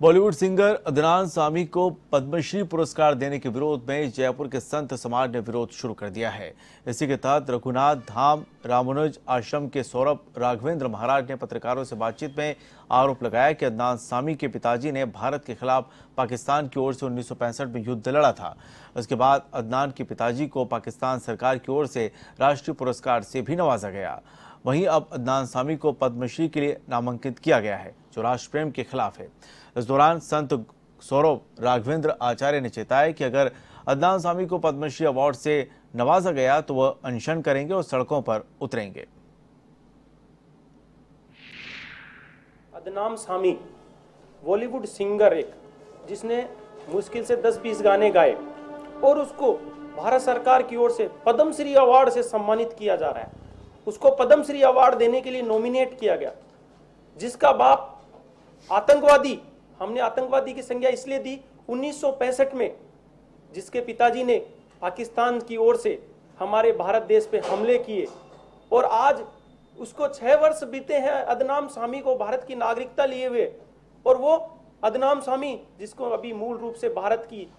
Bollywood singer Adnan Sami को पद्मश्री पुरस्कार देने के विरोध में जयपुर के संत समाज ने विरोध शुरू कर दिया है। इसी के तहत रघुनाथ धाम, रामानुज आश्रम के सौरभ राघवेंद्र महाराज ने पत्रकारों से बातचीत में आरोप लगाया कि अदनान सामी के पिताजी ने भारत के खिलाफ पाकिस्तान की ओर से उन्नीस सौ पैंसठ में युद्ध लड़ा था। उसके बाद अदनान के पिताजी को पाकिस्तान सरकार की ओर से राष्ट्रीय पुरस्कार से भी नवाजा गया। वहीं अब अदनान सामी को पद्मश्री के लिए नामांकित किया गया है, जो राष्ट्र प्रेम के खिलाफ है। इस दौरान संत सौरभ राघवेंद्र आचार्य ने चेताया कि अगर अदनान सामी को पद्मश्री अवार्ड से नवाजा गया तो वह अनशन करेंगे और सड़कों पर उतरेंगे। अदनाम सामी, बॉलीवुड सिंगर एक, जिसने मुश्किल से 10-20 गाने गाए और उसको भारत सरकार की ओर से पद्मश्री अवार्ड से सम्मानित किया जा रहा है। उसको पद्मश्री अवार्ड देने के लिए नॉमिनेट किया गया। जिसका बाप आतंकवादी, हमने आतंकवादी की संज्ञा इसलिए दी 1965 में, जिसके पिताजी ने पाकिस्तान की ओर से हमारे भारत देश पे हमले किए। और आज उसको छह वर्ष बीते हैं अदनाम स्वामी को भारत की नागरिकता लिए हुए। और वो अदनाम स्वामी, जिसको अभी मूल रूप से भारत की